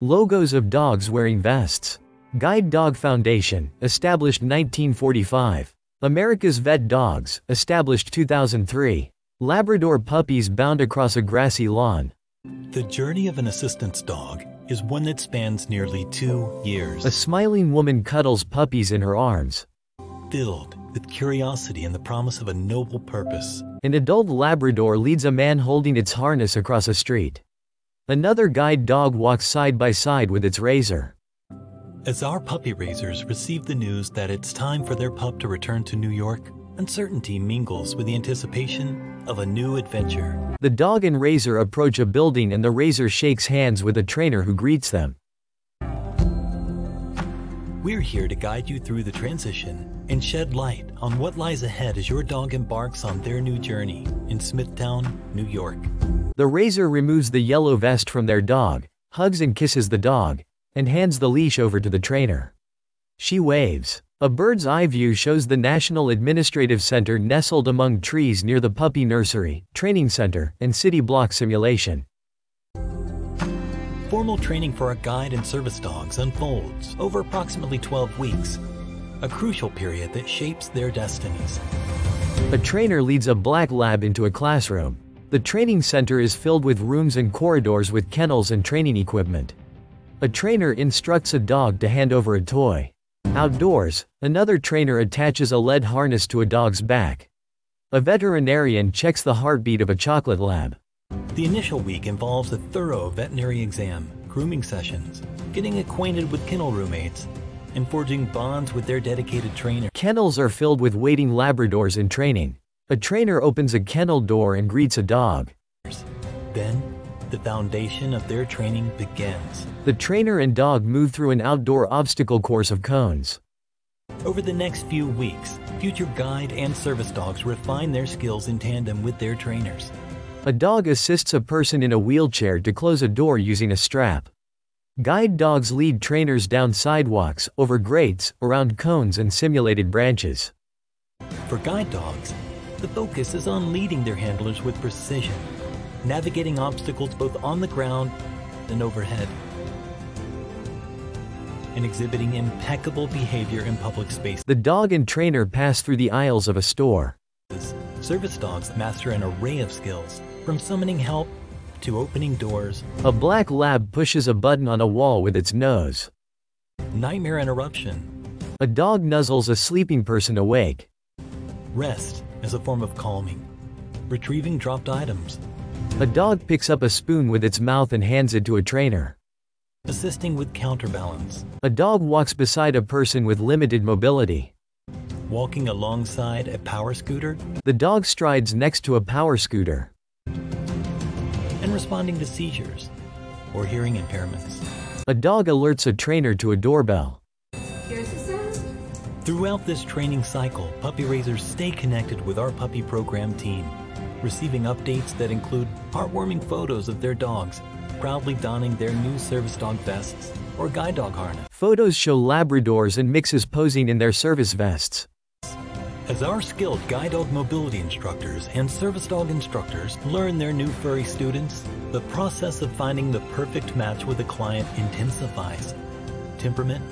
Logos of dogs wearing vests. Guide Dog Foundation, established 1945. America's Vet Dogs, established 2003. Labrador puppies bound across a grassy lawn. The journey of an assistance dog is one that spans nearly two years. A smiling woman cuddles puppies in her arms. Filled with curiosity and the promise of a noble purpose. An adult Labrador leads a man holding its harness across a street. Another guide dog walks side by side with its raiser. As our puppy raisers receive the news that it's time for their pup to return to New York, uncertainty mingles with the anticipation of a new adventure. The dog and raiser approach a building and the raiser shakes hands with a trainer who greets them. We're here to guide you through the transition and shed light on what lies ahead as your dog embarks on their new journey in Smithtown, New York. The raiser removes the yellow vest from their dog, hugs and kisses the dog, and hands the leash over to the trainer. She waves. A bird's eye view shows the National Administrative Center nestled among trees near the puppy nursery, training center, and city block simulation. Formal training for our guide and service dogs unfolds over approximately 12 weeks, a crucial period that shapes their destinies. A trainer leads a black lab into a classroom. The training center is filled with rooms and corridors with kennels and training equipment. A trainer instructs a dog to hand over a toy. Outdoors, another trainer attaches a lead harness to a dog's back. A veterinarian checks the heartbeat of a chocolate lab. The initial week involves a thorough veterinary exam, grooming sessions, getting acquainted with kennel roommates, and forging bonds with their dedicated trainer. Kennels are filled with waiting Labradors in training. A trainer opens a kennel door and greets a dog. Then, the foundation of their training begins. The trainer and dog move through an outdoor obstacle course of cones. Over the next few weeks, future guide and service dogs refine their skills in tandem with their trainers. A dog assists a person in a wheelchair to close a door using a strap. Guide dogs lead trainers down sidewalks, over grates, around cones and simulated branches. For guide dogs, the focus is on leading their handlers with precision, navigating obstacles both on the ground and overhead, and exhibiting impeccable behavior in public spaces. The dog and trainer pass through the aisles of a store. Service dogs master an array of skills, from summoning help to opening doors. A black lab pushes a button on a wall with its nose. Nightmare interruption. A dog nuzzles a sleeping person awake. Rest as a form of calming. Retrieving dropped items. A dog picks up a spoon with its mouth and hands it to a trainer. Assisting with counterbalance. A dog walks beside a person with limited mobility. Walking alongside a power scooter. The dog strides next to a power scooter. And responding to seizures or hearing impairments. A dog alerts a trainer to a doorbell. Throughout this training cycle, puppy raisers stay connected with our puppy program team, receiving updates that include heartwarming photos of their dogs proudly donning their new service dog vests or guide dog harness. Photos show Labradors and mixes posing in their service vests. As our skilled guide dog mobility instructors and service dog instructors learn their new furry students, the process of finding the perfect match with a client intensifies. Temperament,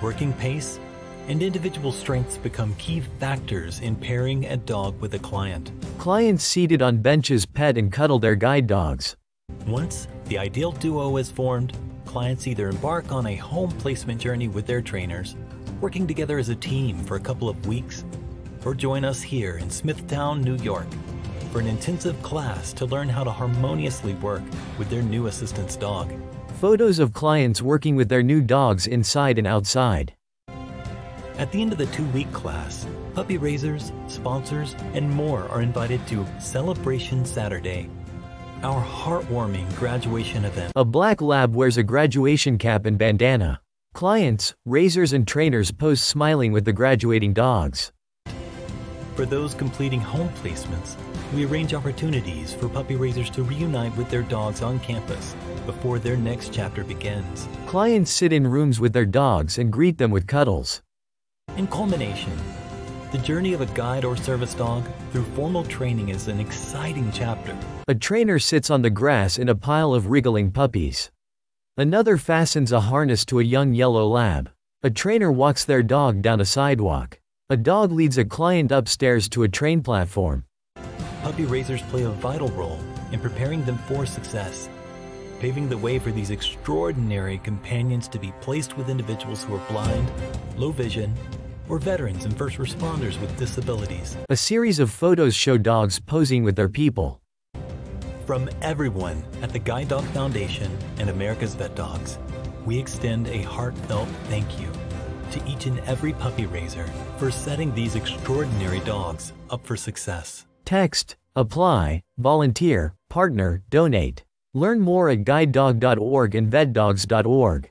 working pace, and individual strengths become key factors in pairing a dog with a client. Clients seated on benches pet and cuddle their guide dogs. Once the ideal duo is formed, clients either embark on a home placement journey with their trainers, working together as a team for a couple of weeks, or join us here in Smithtown, New York, for an intensive class to learn how to harmoniously work with their new assistance dog. Photos of clients working with their new dogs inside and outside. At the end of the two week class, puppy raisers, sponsors, and more are invited to Celebration Saturday, our heartwarming graduation event. A black lab wears a graduation cap and bandana. Clients, raisers, and trainers pose smiling with the graduating dogs. For those completing home placements, we arrange opportunities for puppy raisers to reunite with their dogs on campus before their next chapter begins. Clients sit in rooms with their dogs and greet them with cuddles. In culmination, the journey of a guide or service dog through formal training is an exciting chapter. A trainer sits on the grass in a pile of wriggling puppies. Another fastens a harness to a young yellow lab. A trainer walks their dog down a sidewalk. A dog leads a client upstairs to a train platform. Puppy raisers play a vital role in preparing them for success, paving the way for these extraordinary companions to be placed with individuals who are blind, low vision, or veterans and first responders with disabilities. A series of photos show dogs posing with their people. From everyone at the Guide Dog Foundation and America's Vet Dogs, we extend a heartfelt thank you to each and every puppy raiser for setting these extraordinary dogs up for success. Text, apply, volunteer, partner, donate. Learn more at guidedog.org and vetdogs.org.